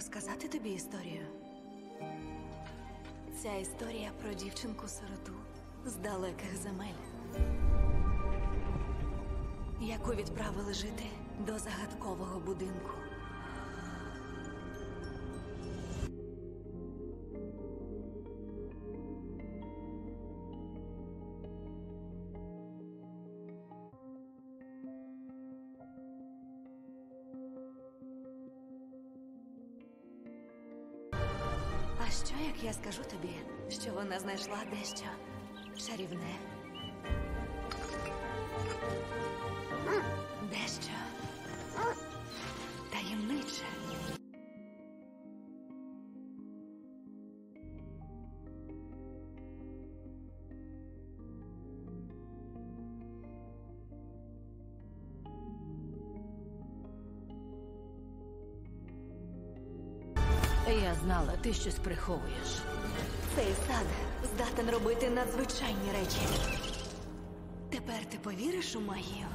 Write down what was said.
розказати тобі історію? Ця історія про дівчинку-сироту з далеких земель, яку відправили жити до загадкового будинку. Що, як я скажу тобі, що вона знайшла дещо чарівне? Я знала, ти щось приховуєш. Цей сад здатен робити надзвичайні речі. Тепер ти повіриш у магію?